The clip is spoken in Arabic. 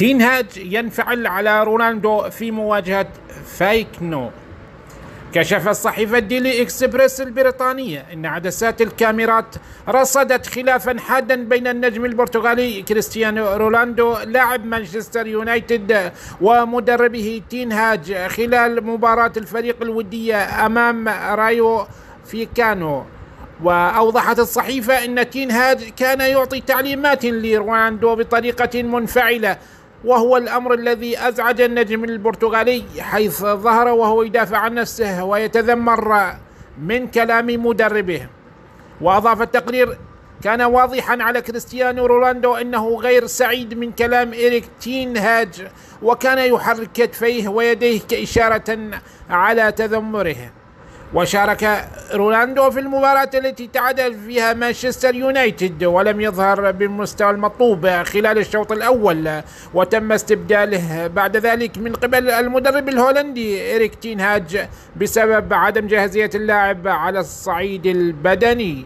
تينهاج ينفعل على رونالدو في مواجهة فايكانو. كشف الصحيفة ديلي إكسبريس البريطانية أن عدسات الكاميرات رصدت خلافا حادا بين النجم البرتغالي كريستيانو رونالدو لاعب مانشستر يونايتد ومدربه تينهاج خلال مباراة الفريق الودية أمام رايو فايكانو. وأوضحت الصحيفة أن تينهاج كان يعطي تعليمات لرونالدو بطريقة منفعلة وهو الأمر الذي أزعج النجم البرتغالي حيث ظهر وهو يدافع عن نفسه ويتذمر من كلام مدربه. وأضاف التقرير كان واضحا على كريستيانو رونالدو إنه غير سعيد من كلام إريك تين هاج وكان يحرك كتفيه ويديه كإشارة على تذمره. وشارك رونالدو في المباراة التي تعادل فيها مانشستر يونايتد ولم يظهر بالمستوى المطلوب خلال الشوط الأول وتم استبداله بعد ذلك من قبل المدرب الهولندي إريك تينهاج بسبب عدم جاهزية اللاعب على الصعيد البدني.